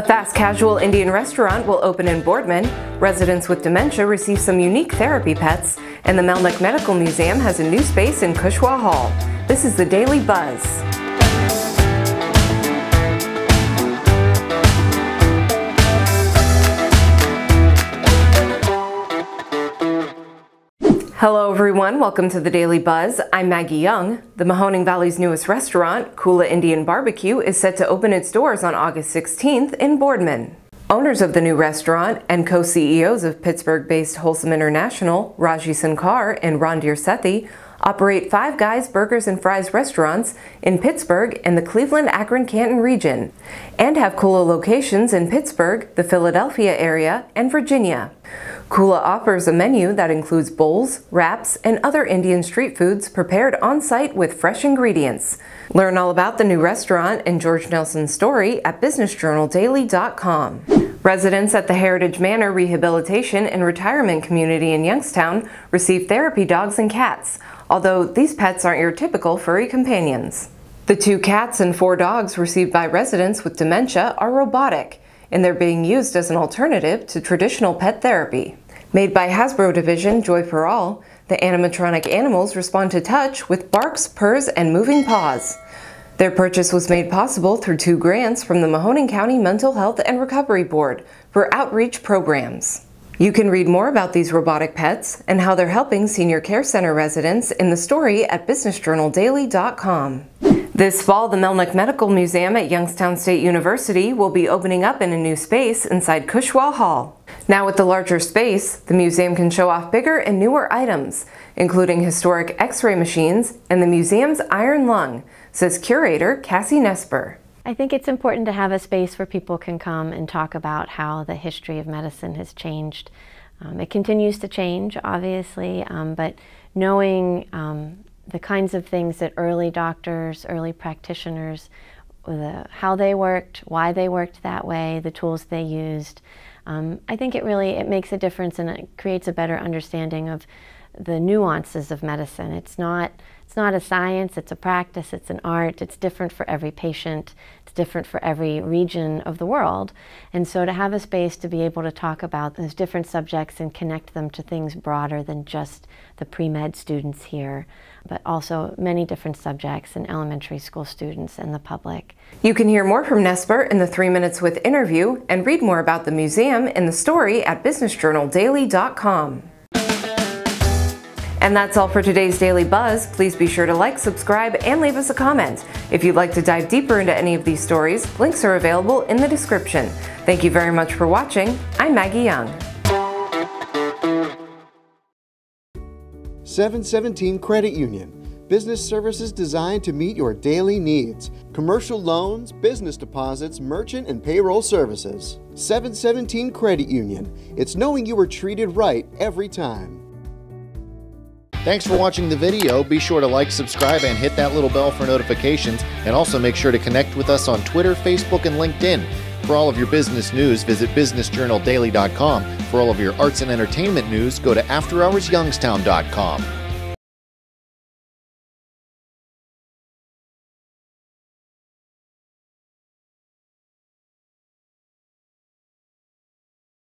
A fast casual Indian restaurant will open in Boardman. Residents with dementia receive some unique therapy pets, and the Melnick Medical Museum has a new space in Cushwa Hall. This is the Daily Buzz. Hello, everyone. Welcome to the Daily Buzz. I'm Maggie Young. The Mahoning Valley's newest restaurant, Choolaah Indian Barbecue, is set to open its doors on August 16th in Boardman. Owners of the new restaurant and co CEOs of Pittsburgh based Wholesome International, Raji Sankar and Randhir Sethi, operate Five Guys Burgers and Fries restaurants in Pittsburgh and the Cleveland Akron Canton region, and have Choolaah locations in Pittsburgh, the Philadelphia area, and Virginia. Choolaah offers a menu that includes bowls, wraps, and other Indian street foods prepared on site with fresh ingredients. Learn all about the new restaurant and George Nelson's story at businessjournaldaily.com. Residents at the Heritage Manor Rehabilitation and Retirement Community in Youngstown receive therapy dogs and cats, although these pets aren't your typical furry companions. The two cats and four dogs received by residents with dementia are robotic, and they're being used as an alternative to traditional pet therapy. Made by Hasbro division Joy for All, the animatronic animals respond to touch with barks, purrs, and moving paws. Their purchase was made possible through two grants from the Mahoning County Mental Health and Recovery Board for outreach programs. You can read more about these robotic pets and how they're helping senior care center residents in the story at businessjournaldaily.com. This fall, the Melnick Medical Museum at Youngstown State University will be opening up in a new space inside Cushwa Hall. Now with the larger space, the museum can show off bigger and newer items, including historic x-ray machines and the museum's iron lung, says curator Cassie Nespor. I think it's important to have a space where people can come and talk about how the history of medicine has changed. Um, it continues to change, obviously, um, but knowing um, the kinds of things that early doctors, early practitioners, the, how they worked, why they worked that way, the tools they used. Um, I think it really it makes a difference and it creates a better understanding of the nuances of medicine. It's not it's not a science, it's a practice, it's an art. It's different for every patient. It's different for every region of the world. And so to have a space to be able to talk about those different subjects and connect them to things broader than just the pre-med students here, but also many different subjects and elementary school students and the public. You can hear more from Nespor in the 3 Minutes with interview and read more about the museum in the story at businessjournaldaily.com. And that's all for today's Daily Buzz. Please be sure to like, subscribe, and leave us a comment. If you'd like to dive deeper into any of these stories, links are available in the description. Thank you very much for watching. I'm Maggie Young. 717 Credit Union. Business services designed to meet your daily needs. Commercial loans, business deposits, merchant and payroll services. 717 Credit Union. It's knowing you were treated right every time. Thanks for watching the video. Be sure to like, subscribe, and hit that little bell for notifications. And also make sure to connect with us on Twitter, Facebook, and LinkedIn. For all of your business news, visit businessjournaldaily.com. For all of your arts and entertainment news, go to afterhoursyoungstown.com.